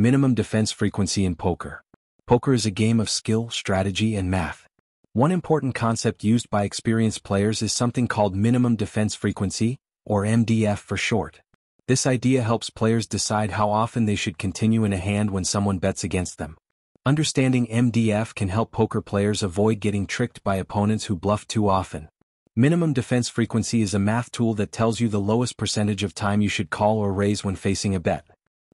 Minimum defense frequency in poker. Poker is a game of skill, strategy, and math. One important concept used by experienced players is something called minimum defense frequency, or MDF for short. This idea helps players decide how often they should continue in a hand when someone bets against them. Understanding MDF can help poker players avoid getting tricked by opponents who bluff too often. Minimum defense frequency is a math tool that tells you the lowest percentage of time you should call or raise when facing a bet.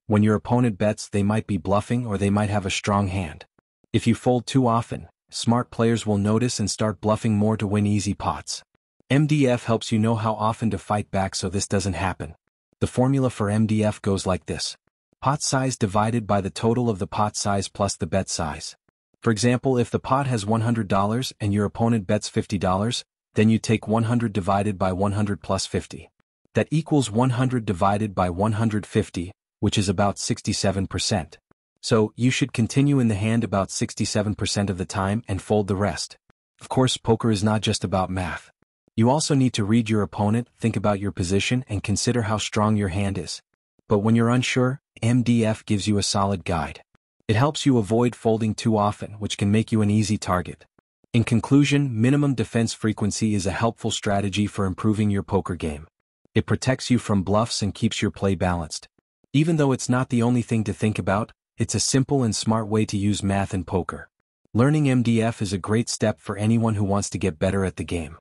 When your opponent bets, they might be bluffing or they might have a strong hand. If you fold too often, smart players will notice and start bluffing more to win easy pots. MDF helps you know how often to fight back so this doesn't happen. The formula for MDF goes like this. Pot size divided by the total of the pot size plus the bet size. For example, if the pot has $100 and your opponent bets $50, then you take 100 divided by 100 plus 50. That equals 100 divided by 150, which is about 67%. So, you should continue in the hand about 67% of the time and fold the rest. Of course, poker is not just about math. You also need to read your opponent, think about your position, and consider how strong your hand is. But when you're unsure, MDF gives you a solid guide. It helps you avoid folding too often, which can make you an easy target. In conclusion, minimum defense frequency is a helpful strategy for improving your poker game. It protects you from bluffs and keeps your play balanced. Even though it's not the only thing to think about, it's a simple and smart way to use math in poker. Learning MDF is a great step for anyone who wants to get better at the game.